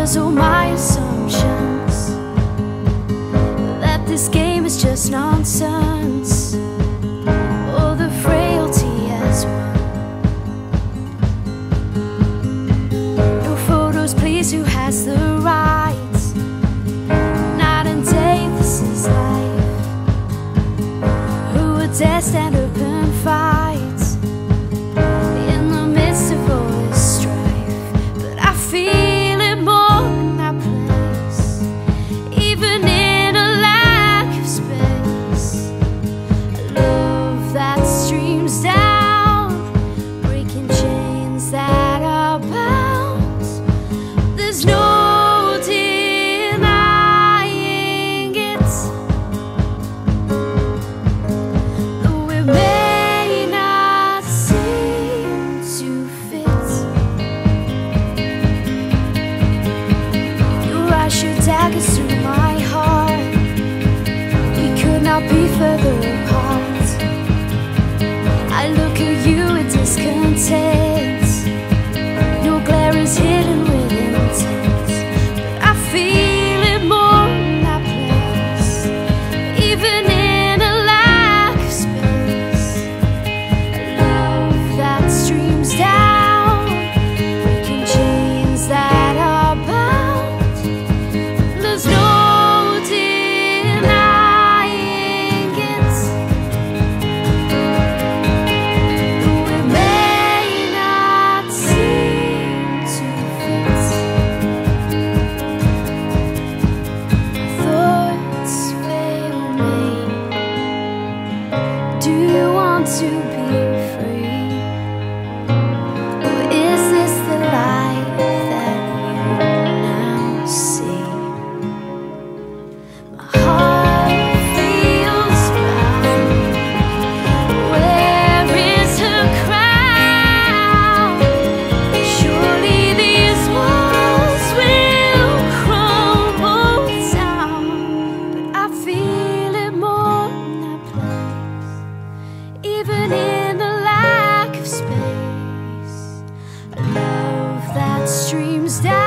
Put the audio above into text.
because of my assumptions that this game is just nonsense. All the frailty has won. No photos, please. Who has the right? Night and day, this is life. Who would dare stand? not be further apart. I look do you want to be? streams down.